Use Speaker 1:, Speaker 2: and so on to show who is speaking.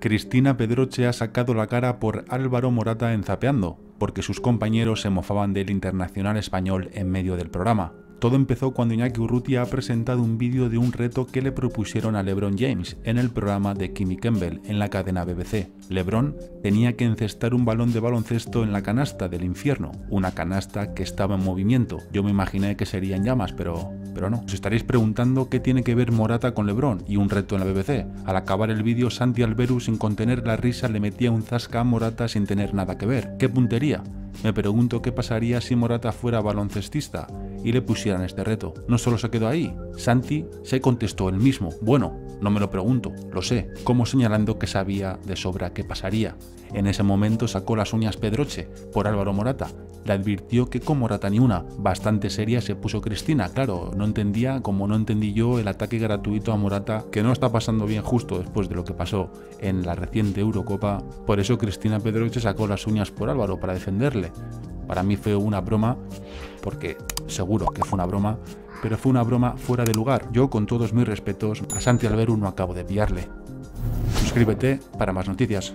Speaker 1: Cristina Pedroche ha sacado la cara por Álvaro Morata en Zapeando, porque sus compañeros se mofaban del internacional español en medio del programa. Todo empezó cuando Iñaki Urrutia ha presentado un vídeo de un reto que le propusieron a LeBron James en el programa de Kimmy Campbell en la cadena BBC. LeBron tenía que encestar un balón de baloncesto en la canasta del infierno, una canasta que estaba en movimiento. Yo me imaginé que serían llamas, pero, pero. Os estaréis preguntando qué tiene que ver Morata con LeBron y un reto en la BBC. Al acabar el vídeo, Santi Alberu, sin contener la risa, le metía un zasca a Morata sin tener nada que ver. ¡Qué puntería! Me pregunto qué pasaría si Morata fuera baloncestista y le pusieran este reto. No solo se quedó ahí, Santi se contestó él mismo. Bueno, no me lo pregunto, lo sé, como señalando que sabía de sobra qué pasaría. En ese momento sacó las uñas Pedroche por Álvaro Morata. Le advirtió que con Morata ni una. Bastante seria se puso Cristina, claro, no entendía como no entendí yo el ataque gratuito a Morata que no está pasando bien justo después de lo que pasó en la reciente Eurocopa. Por eso Cristina Pedroche sacó las uñas por Álvaro para defenderle. Para mí fue una broma, porque seguro que fue una broma, pero fue una broma fuera de lugar. Yo, con todos mis respetos, a Santi Alberu no acabo de pillarle. Suscríbete para más noticias.